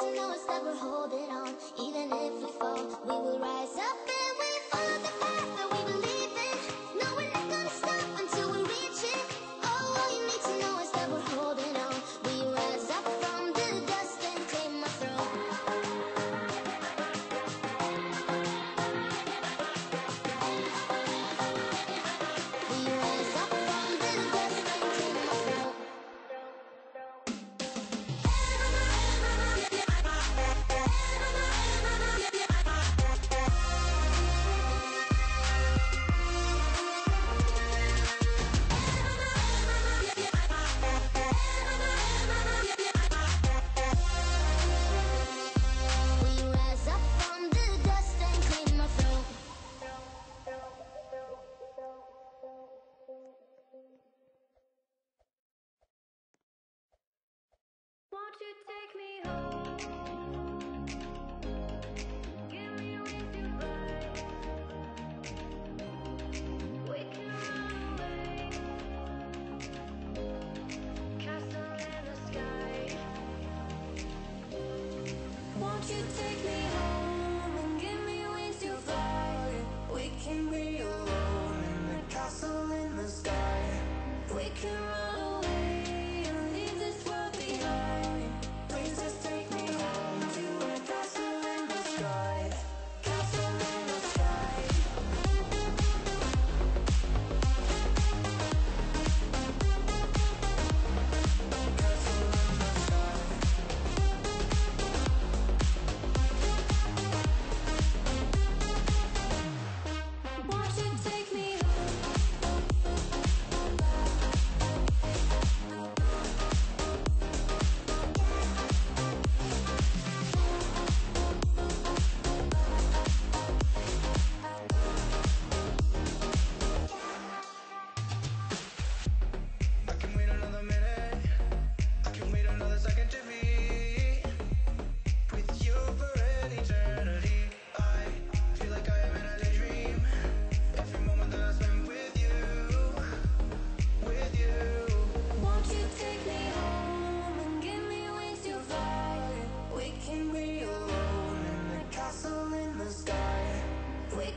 to know one that we're holding on. Even if we fall, we will rise up Won't you take me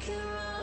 can run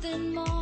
something more.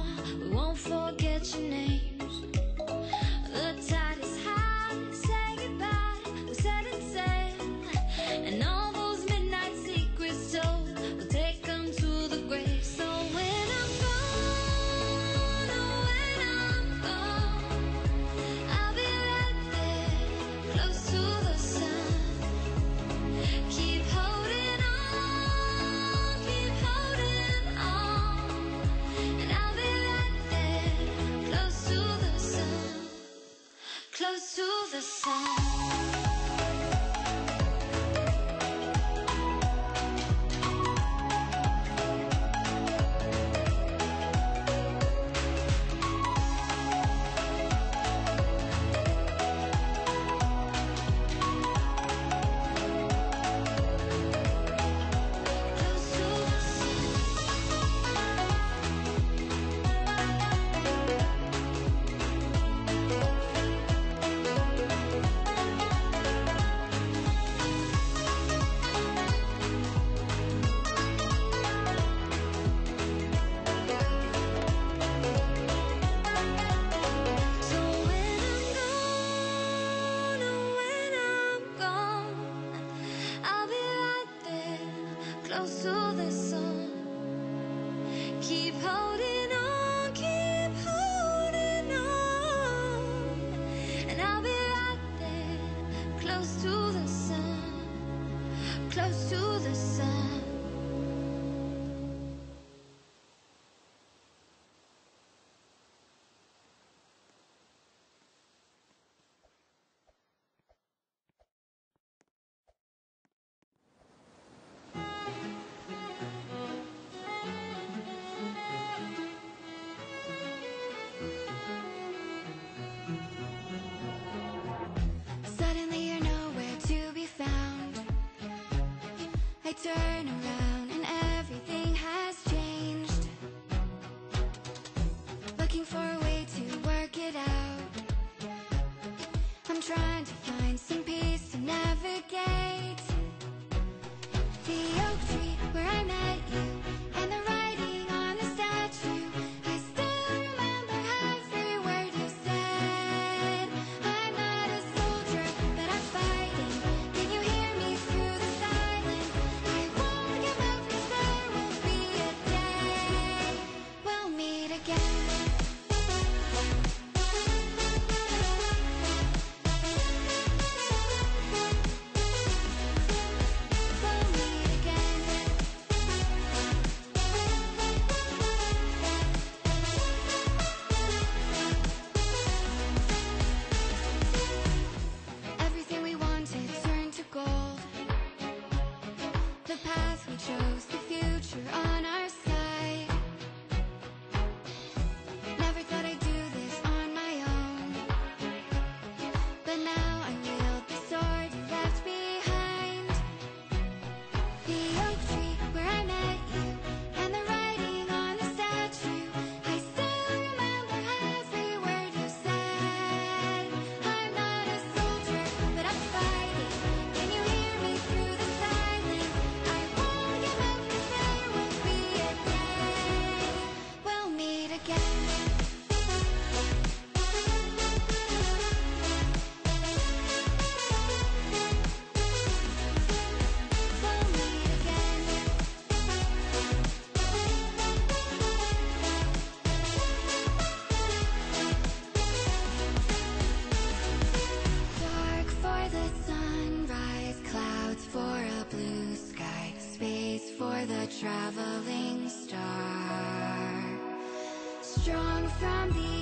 eternal. strong from the